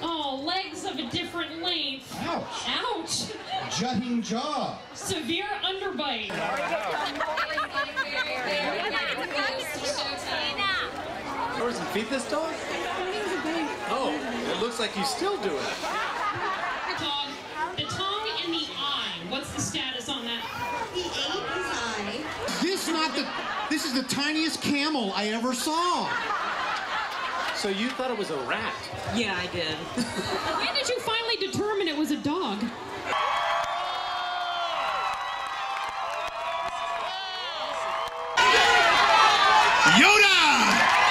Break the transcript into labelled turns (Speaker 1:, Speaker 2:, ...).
Speaker 1: Oh, legs of a different length.
Speaker 2: Ouch.
Speaker 1: Ouch.
Speaker 2: Jutting jaw.
Speaker 1: Severe underbite.
Speaker 3: Doesn't feed this dog? Oh, it looks like you still do it.
Speaker 2: Not the. This is the tiniest camel I ever saw.
Speaker 3: So you thought it was a rat?
Speaker 4: Yeah, I did.
Speaker 1: When did you finally determine it was a dog?
Speaker 2: Yoda!